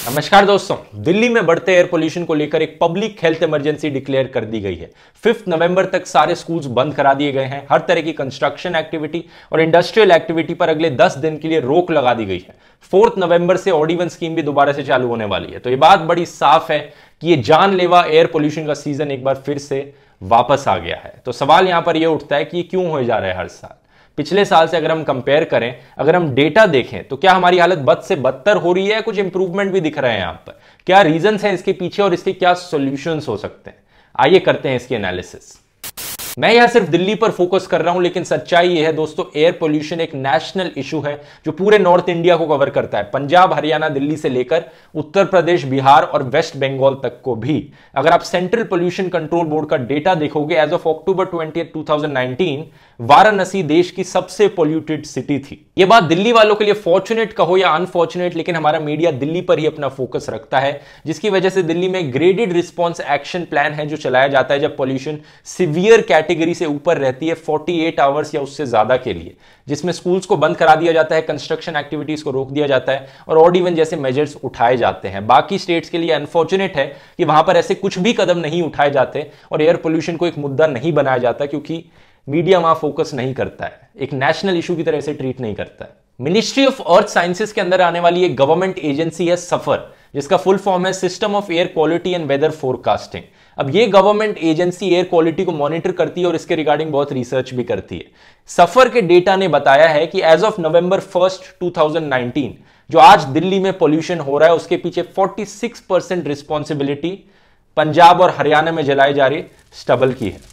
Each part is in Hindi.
नमस्कार दोस्तों, दिल्ली में बढ़ते एयर पोल्यूशन को लेकर एक पब्लिक हेल्थ इमरजेंसी डिक्लेयर कर दी गई है। फिफ्थ नवंबर तक सारे स्कूल्स बंद करा दिए गए हैं। हर तरह की कंस्ट्रक्शन एक्टिविटी और इंडस्ट्रियल एक्टिविटी पर अगले 10 दिन के लिए रोक लगा दी गई है। फोर्थ नवंबर से ऑडिवन स्कीम भी दोबारा से चालू होने वाली है। तो ये बात बड़ी साफ़ है कि ये जानलेवा एयर पोल्यूशन का सीज़न एक बार फिर से वापस आ गया है। तो सवाल यहाँ पर यह उठता है कि ये क्यों हो जा रहा है हर साल? पिछले साल से अगर हम कंपेयर करें, अगर हम डेटा देखें तो क्या हमारी हालत बद से बदतर हो रही है कुछ इंप्रूवमेंट भी दिख रहे हैं यहाँ पर? क्या रीजन है इसके पीछे और इसके क्या सोल्यूशन हो सकते हैं? आइए करते हैं इसकी एनालिसिस मैं यहाँ सिर्फ़ दिल्ली पर फोकस कर रहा हूँ, लेकिन सच्चाई यह है दोस्तों एयर पोल्यूशन एक नेशनल इशू है, जो पूरे नॉर्थ इंडिया को कवर करता है। पंजाब, हरियाणा, दिल्ली से लेकर उत्तर प्रदेश, बिहार और वेस्ट बंगाल तक को भी। अगर आप सेंट्रल पोल्यूशन कंट्रोल बोर्ड का डेटा देखोगे as of October twenty two Varanasi देश की सबसे पोल्यूटेड सिटी थी। यह बात दिल्ली वालों के लिए फॉर्चुनेट कहो या अनफॉर्चुनेट लेकिन हमारा मीडिया दिल्ली पर ही अपना फोकस रखता है, जिसकी वजह से दिल्ली में ग्रेडेड रिस्पॉन्स एक्शन प्लान है जो चलाया जाता है जब पॉल्यूशन सिवियर कैटेगरी से ऊपर रहती है 48 आवर्स या उससे ज़्यादा के लिए, जिसमें स्कूल्स को बंद करा दिया जाता है कंस्ट्रक्शन एक्टिविटीज़ को रोक दिया जाता है और ऑड इवन जैसे मेजर्स उठाए जाते हैं। बाकी स्टेट्स के लिए अनफॉर्चुनेट है कि वहाँ पर ऐसे कुछ भी कदम नहीं उठाए जाते और एयर पोल्यूशन को एक मुद्दा नहीं बनाया जाता, क्योंकि मीडिया वहाँ फोकस नहीं करता है। एक नेशनल इशू की तरह से ट्रीट नहीं करता है। मिनिस्ट्री ऑफ़ अर्थ साइंसेस के अंदर आने वाली एक गवर्नमेंट एजेंसी है सफ़र जिसका फुल फॉर्म है system of air quality and weather forecasting अब ये गवर्नमेंट एजेंसी एयर क्वालिटी को मॉनिटर करती है और इसके रिगार्डिंग बहुत रिसर्च भी करती है। सफ़र के डेटा ने बताया है कि एज ऑफ़ नवंबर फ़र्स्ट 2019 जो आज दिल्ली में पोल्यूशन हो रहा है, उसके पीछे 46 परसेंट रिस्पॉन्सिबिलिटी पंजाब और हरियाणा में जलाई जा रही स्टबल की है।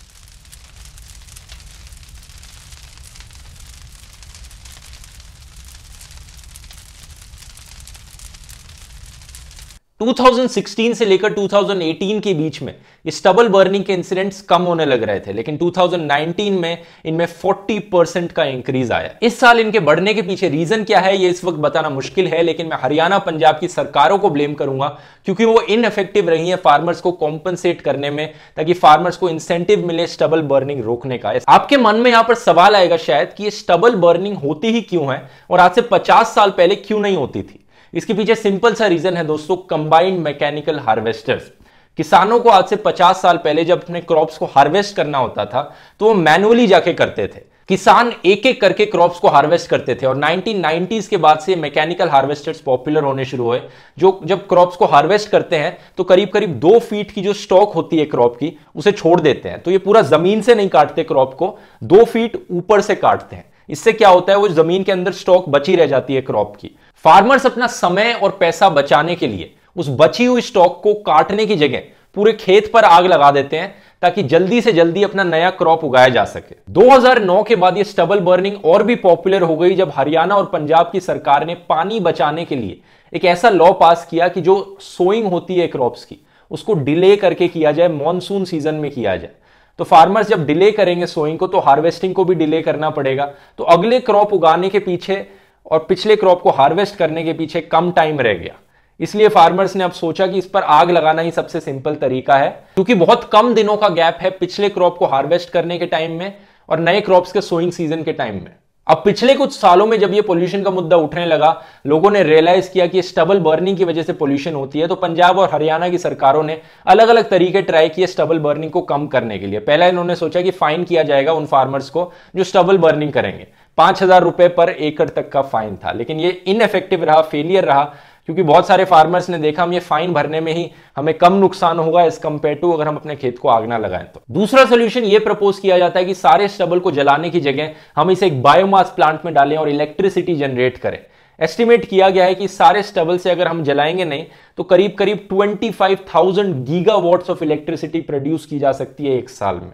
2016 से लेकर 2018 के बीच में स्टबल बर्निंग के इंसिडेंट्स कम होने लग रहे थे, लेकिन 2019 में इनमें 40 परसेंट का इंक्रीज आया। इस साल इनके बढ़ने के पीछे रीजन क्या है, ये इस वक्त बताना मुश्किल है, लेकिन मैं हरियाणा, पंजाब की सरकारों को ब्लेम करूँगा, क्योंकि वो इनफेक्टिव रही है फार्मर्स को कॉम्पनसेट करने में, ताकि फार्मर्स को इंसेंटिव मिले स्टबल बर्निंग रोकने का। आपके मन में यहाँ पर सवाल आएगा शायद कि ये स्टबल बर्निंग होती ही क्यों है, और आज से पचास साल पहले क्यों नहीं होती थी? इसके पीछे सिंपल सा रीजन है दोस्तों कंबाइंड मैकेनिकल हार्वेस्टर्स किसानों को आज से 50 साल पहले जब अपने क्रॉप्स को हार्वेस्ट करना होता था तो वो मैनुअली जाके करते थे। किसान एक एक करके क्रॉप्स को हार्वेस्ट करते थे और 1990s के बाद से मैकेनिकल हार्वेस्टर्स पॉपुलर होने शुरू हुए, जो जब क्रॉप्स को हार्वेस्ट करते हैं तो करीब करीब दो फीट की जो स्टॉक होती है क्रॉप की, उसे छोड़ देते हैं। तो ये पूरा ज़मीन से नहीं काटते क्रॉप को, दो फीट ऊपर से काटते हैं। इससे क्या होता है, वो ज़मीन के अंदर स्टॉक बची रह जाती है क्रॉप की। फार्मर्स अपना समय और पैसा बचाने के लिए उस बची हुई स्टॉक को काटने की जगह पूरे खेत पर आग लगा देते हैं ताकि जल्दी से जल्दी अपना नया क्रॉप उगाया जा सके। 2009 के बाद ये स्टबल बर्निंग और भी पॉपुलर हो गई जब हरियाणा और पंजाब की सरकार ने पानी बचाने के लिए एक ऐसा लॉ पास किया कि जो सोइंग होती है क्रॉप्स की, उसको डिले करके किया जाए, मानसून सीज़न में किया जाए। तो फार्मर्स जब डिले करेंगे सोइंग को तो हार्वेस्टिंग को भी डिले करना पड़ेगा। तो अगले क्रॉप उगाने के पीछे और पिछले क्रॉप को हार्वेस्ट करने के पीछे कम टाइम रह गया। इसलिए फार्मर्स ने अब सोचा कि इस पर आग लगाना ही सबसे सिंपल तरीका है, क्योंकि बहुत कम दिनों का गैप है पिछले क्रॉप को हार्वेस्ट करने के टाइम में और नए क्रॉप्स के सोइंग सीज़न के टाइम में। अब पिछले कुछ सालों में जब ये पोल्यूशन का मुद्दा उठने लगा, लोगों ने रियलाइज़ किया कि स्टबल बर्निंग की वजह से पोल्यूशन होती है तो पंजाब और हरियाणा की सरकारों ने अलग अलग तरीके ट्राई किए स्टबल बर्निंग को कम करने के लिए। पहला इन्होंने सोचा कि फाइन किया जाएगा उन फार्मर्स को जो स्टबल बर्निंग करेंगे। पाँच हज़ार रुपए पर एकड़ तक का फाइन था। लेकिन ये इनफेक्टिव रहा फेलियर रहा, क्योंकि बहुत सारे फार्मर्स ने देखा, हम ये फाइन भरने में ही हमें कम नुकसान होगा एज कंपेयर टू अगर हम अपने खेत को आग ना लगाएँ तो। दूसरा सोल्यूशन ये प्रपोज किया जाता है कि सारे स्टबल को जलाने की जगह हम इसे एक बायोमास प्लांट में डालें और इलेक्ट्रिसिटी जनरेट करें। एस्टिमेट किया गया है कि सारे स्टबल से अगर हम जलाएँगे नहीं तो करीब करीब 25,000 gigawatts of electricity produce की जा सकती है एक साल में।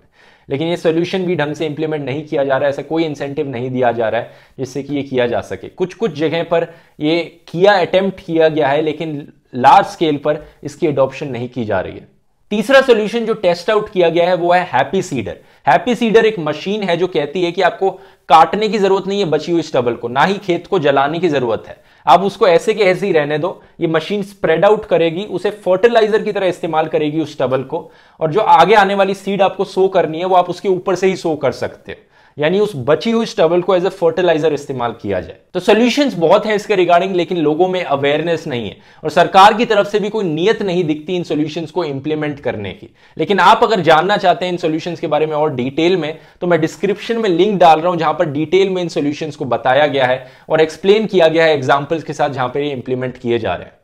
लेकिन ये सोल्यूशन भी ढंग से इंप्लीमेंट नहीं किया जा रहा है ऐसा कोई इंसेंटिव नहीं दिया जा रहा है जिससे कि ये किया जा सके। कुछ कुछ जगह पर ये किया अटेम्प्ट किया गया है लेकिन लार्ज स्केल पर इसकी अडॉप्शन नहीं की जा रही है। तीसरा सोल्यूशन जो टेस्ट आउट किया गया है वो है हैप्पी सीडर हैप्पी सीडर एक मशीन है जो कहती है कि आपको काटने की ज़रूरत नहीं है बची हुई स्टबल को, ना ही खेत को जलाने की ज़रूरत है। आप उसको ऐसे के ऐसे ही रहने दो, ये मशीन स्प्रेड आउट करेगी, उसे फर्टिलाइज़र की तरह इस्तेमाल करेगी उस स्टबल को, और जो आगे आने वाली सीड आपको सो करनी है, वो आप उसके ऊपर से ही सो कर सकते हो। यानी उस बची हुई स्टबल को एज ए फर्टिलाइज़र इस्तेमाल किया जाए। तो सोल्यूशन बहुत हैं इसके रिगार्डिंग लेकिन लोगों में अवेयरनेस नहीं है। और सरकार की तरफ़ से भी कोई नियत नहीं दिखती इन सोल्यूशन को इंप्लीमेंट करने की। लेकिन आप अगर जानना चाहते हैं इन सोल्यूशन के बारे में और डिटेल में तो मैं डिस्क्रिप्शन में लिंक डाल रहा हूँ जहाँ पर डिटेल में इन सोल्यूशंस को बताया गया है और एक्सप्लेन किया गया है एग्जाम्पल्स के साथ जहाँ पर इंप्लीमेंट किए जा रहे हैं।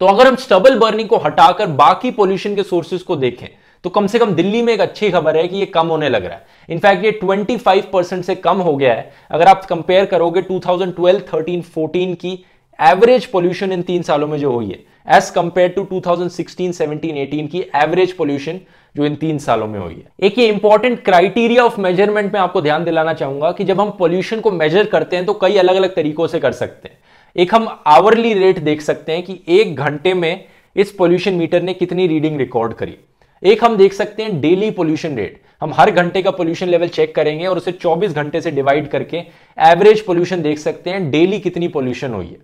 तो अगर हम स्टबल बर्निंग को हटाकर बाकी पोल्यूशन के सोर्सेज को देखें तो कम से कम दिल्ली में एक अच्छी खबर है कि ये कम होने लग रहा है। इनफैक्ट ये 25 परसेंट से कम हो गया है। अगर आप कंपेयर करोगे 2012, 13, 14 की एवरेज पोल्यूशन इन तीन सालों में जो हुई है एज कंपेयर टू 2016, 17, 18 की एवरेज पोल्यूशन जो इन तीन सालों में हुई है। एक ये इंपॉर्टेंट क्राइटेरिया ऑफ़ मेज़रमेंट में आपको ध्यान दिलाना चाहूँगा कि जब हम पोल्यूशन को मेजर करते हैं तो कई अलग अलग तरीकों से कर सकते हैं। एक हम आवरली रेट देख सकते हैं कि एक घंटे में इस पोल्यूशन मीटर ने कितनी रीडिंग रिकॉर्ड करी। एक हम देख सकते हैं डेली पोल्यूशन रेट हम हर घंटे का पोल्यूशन लेवल चेक करेंगे और उसे 24 घंटे से डिवाइड करके एवरेज पोल्यूशन देख सकते हैं डेली कितनी पोल्यूशन हुई है।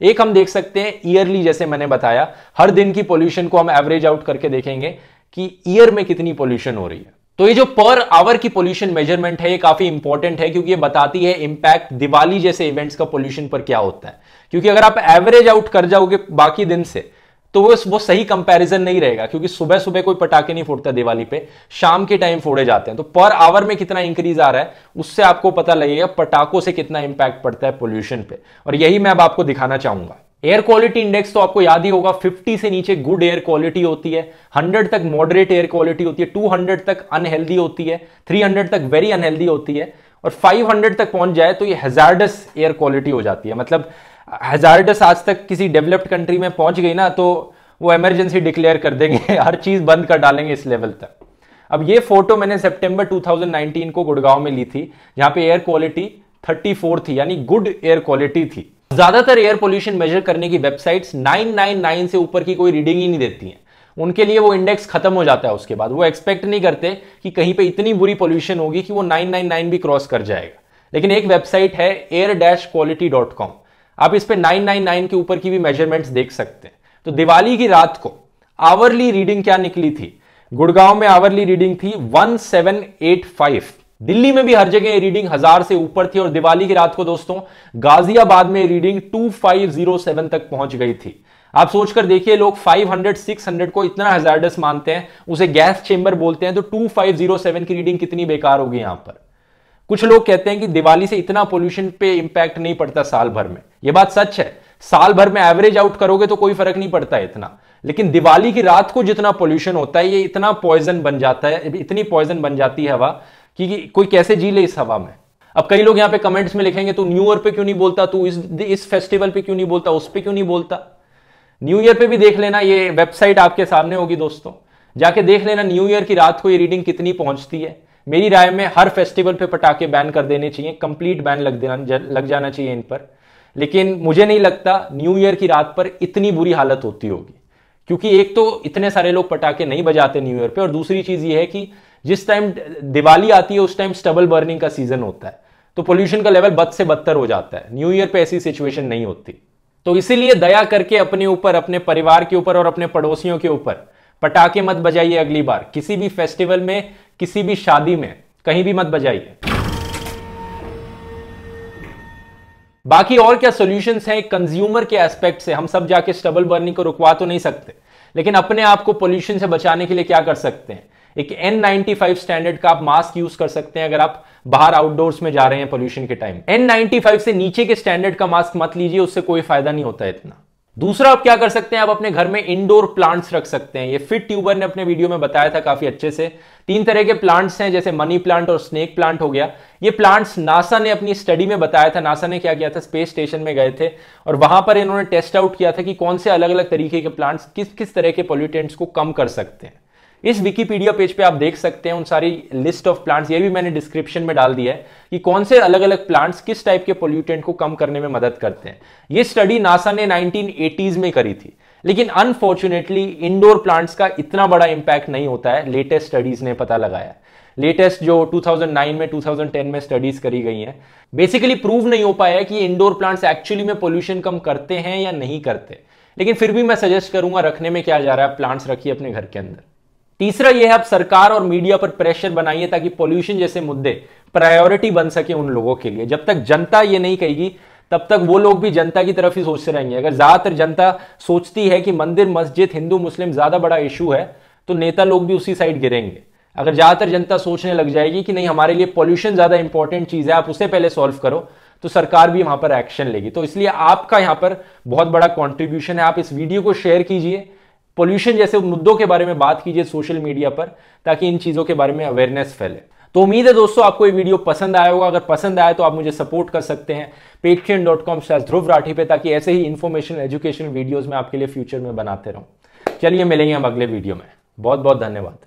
एक हम देख सकते हैं ईयरली जैसे मैंने बताया, हर दिन की पोल्यूशन को हम एवरेज आउट करके देखेंगे कि ईयर में कितनी पोल्यूशन हो रही है। तो ये जो पर आवर की पोल्यूशन मेज़रमेंट है, ये काफ़ी इंपॉर्टेंट है, क्योंकि ये बताती है इंपैक्ट दिवाली जैसे इवेंट्स का पोल्यूशन पर क्या होता है। क्योंकि अगर आप एवरेज आउट कर जाओगे बाकी दिन से तो वो वो सही कंपैरिजन नहीं रहेगा, क्योंकि सुबह सुबह कोई पटाखे नहीं फोड़ता दिवाली पे, शाम के टाइम फोड़े जाते हैं। तो पर आवर में कितना इंक्रीज आ रहा है, उससे आपको पता लगेगा पटाखों से कितना इंपैक्ट पड़ता है पोल्यूशन पे। और यही मैं अब आपको दिखाना चाहूँगा। एयर क्वालिटी इंडेक्स तो आपको याद ही होगा 50 से नीचे गुड एयर क्वालिटी होती है 100 तक मॉडरेट एयर क्वालिटी होती है 200 तक अनहेल्दी होती है 300 तक वेरी अनहेल्दी होती है, और 500 तक पहुँच जाए तो ये हेजार्डस एयर क्वालिटी हो जाती है। मतलब हेजार्डस आज तक किसी डेवलप्ड कंट्री में पहुँच गई ना तो वो इमरजेंसी डिक्लेयर कर देंगे। हर चीज़ बंद कर डालेंगे इस लेवल तक। अब ये फ़ोटो मैंने सितंबर 2019 को गुड़गांव में ली थी, जहाँ पे एयर क्वालिटी 34 थी, यानी गुड एयर क्वालिटी थी। ज़्यादातर एयर पोल्यूशन मेजर करने की वेबसाइट्स 999 से ऊपर की कोई रीडिंग ही नहीं देती हैं। उनके लिए वो इंडेक्स खत्म हो जाता है उसके बाद। वो एक्सपेक्ट नहीं करते कि कहीं पे इतनी बुरी पोल्यूशन होगी कि वो 999 भी क्रॉस कर जाएगा। लेकिन एक वेबसाइट है air dash quality dot com आप इस पे 999 के ऊपर की भी मेजरमेंट्स देख सकते हैं। तो दिवाली की रात को आवरली रीडिंग क्या निकली थी? गुड़गांव में आवरली रीडिंग थी 1785 दिल्ली में भी हर जगह रीडिंग हज़ार से ऊपर थी और दिवाली की रात को दोस्तों, गाजियाबाद में रीडिंग 2507 तक पहुँच गई थी। आप सोचकर देखिए, लोग 500 600 को इतना हजारडस मानते हैं, उसे गैस चेंबर बोलते हैं तो 2507 की रीडिंग कितनी बेकार होगी यहाँ पर। कुछ लोग कहते हैं कि दिवाली से इतना पोल्यूशन पे इंपैक्ट नहीं पड़ता साल भर में। यह बात सच है। साल भर में एवरेज आउट करोगे तो कोई फ़र्क नहीं पड़ता है इतना। लेकिन दिवाली की रात को जितना पोल्यूशन होता है, ये इतना पॉइजन बन जाता है, इतनी पॉइजन बन जाती है हवा कि कोई कैसे जी ले इस हवा में? अब कई लोग यहाँ पे कमेंट्स में लिखेंगे, तू न्यू ईयर पे क्यों नहीं बोलता? तू इस इस फेस्टिवल पे क्यों नहीं बोलता? उस पे क्यों नहीं बोलता? न्यू ईयर पे भी देख लेना, ये वेबसाइट आपके सामने होगी दोस्तों। जाके देख लेना न्यू ईयर की रात को ये रीडिंग कितनी पहुँचती है। मेरी राय में हर फेस्टिवल पे पटाखे बैन कर देने चाहिए कंप्लीट बैन लग देना, लग जाना चाहिए इन पर। लेकिन मुझे नहीं लगता न्यू ईयर की रात पर इतनी बुरी हालत होती होगी। क्योंकि एक तो इतने सारे लोग पटाखे नहीं बजाते न्यू ईयर पे, और दूसरी चीज़ ये है कि जिस टाइम दिवाली आती है, उस टाइम स्टबल बर्निंग का सीज़न होता है। तो पोल्यूशन का लेवल बद से बदतर हो जाता है। न्यू ईयर पे ऐसी सिचुएशन नहीं होती। तो इसीलिए दया करके अपने ऊपर, अपने परिवार के ऊपर और अपने पड़ोसियों के ऊपर पटाखे मत बजाइए अगली बार। किसी भी फेस्टिवल में, किसी भी शादी में, कहीं भी मत बजाइए। बाकी और क्या सोल्यूशन हैं कंज्यूमर के एस्पेक्ट से? हम सब जाके स्टबल बर्निंग को रुकवा तो नहीं सकते। लेकिन अपने आप को पोल्यूशन से बचाने के लिए क्या कर सकते हैं? एक N95 स्टैंडर्ड का आप मास्क यूज़ कर सकते हैं अगर आप बाहर आउटडोर्स में जा रहे हैं पोल्यूशन के टाइम N95 से नीचे के स्टैंडर्ड का मास्क मत लीजिए, उससे कोई फ़ायदा नहीं होता इतना। दूसरा आप क्या कर सकते हैं, आप अपने घर में इंडोर प्लांट्स रख सकते हैं। ये फिट ट्यूबर ने अपने वीडियो में बताया था काफ़ी अच्छे से। तीन तरह के प्लांट्स हैं, जैसे मनी प्लांट और स्नेक प्लांट हो गया। ये प्लांट्स नासा ने अपनी स्टडी में बताया था। नासा ने क्या किया था? स्पेस स्टेशन में गए थे और वहाँ पर इन्होंने टेस्ट आउट किया था कि कौन से अलग अलग तरीके के प्लांट्स किस किस तरह के पॉल्यूटेंट्स को कम कर सकते हैं। इस विकीपीडिया पेज पे आप देख सकते हैं उन सारी लिस्ट ऑफ़ प्लांट्स ये भी मैंने डिस्क्रिप्शन में डाल दिया है कि कौन से अलग अलग प्लांट्स किस टाइप के पोल्यूटेंट को कम करने में मदद करते हैं। ये स्टडी नासा ने 1980s में करी थी। लेकिन अनफॉर्चुनेटली इंडोर प्लांट्स का इतना बड़ा इंपैक्ट नहीं होता है लेटेस्ट स्टडीज़ ने पता लगाया लेटेस्ट जो 2009 में 2010 में स्टडीज़ करी गई हैं बेसिकली प्रूव नहीं हो पाया है कि इंडोर प्लांट्स एक्चुअली में पोल्यूशन कम करते हैं या नहीं करते। लेकिन फिर भी मैं सजेस्ट करूँगा, रखने में क्या जा रहा है प्लांट्स रखिए अपने घर के अंदर। तीसरा यह है अब सरकार और मीडिया पर प्रेशर बनाइए ताकि पोल्यूशन जैसे मुद्दे प्रायोरिटी बन सके उन लोगों के लिए। जब तक जनता ये नहीं कहेगी, तब तक वो लोग भी जनता की तरफ़ ही सोचते रहेंगे। अगर ज़्यादातर जनता सोचती है कि मंदिर, मस्जिद, हिंदू, मुस्लिम ज़्यादा बड़ा इशू है तो नेता लोग भी उसी साइड गिरेंगे। अगर ज़्यादातर जनता सोचने लग जाएगी कि नहीं, हमारे लिए पॉल्यूशन ज़्यादा इंपॉर्टेंट चीज़ है, आप उसे पहले सॉल्व करो तो सरकार भी वहाँ पर एक्शन लेगी। तो इसलिए आपका यहाँ पर बहुत बड़ा कॉन्ट्रीब्यूशन है। आप इस वीडियो को शेयर कीजिए। पोल्यूशन जैसे मुद्दों के बारे में बात कीजिए सोशल मीडिया पर, ताकि इन चीज़ों के बारे में अवेयरनेस फैले। तो उम्मीद है दोस्तों, आपको ये वीडियो पसंद आया होगा। अगर पसंद आया तो आप मुझे सपोर्ट कर सकते हैं Patreon dot com Dhruv Rathee पे, ताकि ऐसे ही इन्फॉर्मेशन एजुकेशन वीडियोज़ में आपके लिए फ्यूचर में बनाते रहूँ। चलिए मिलेंगे हम अगले वीडियो में। बहुत बहुत धन्यवाद।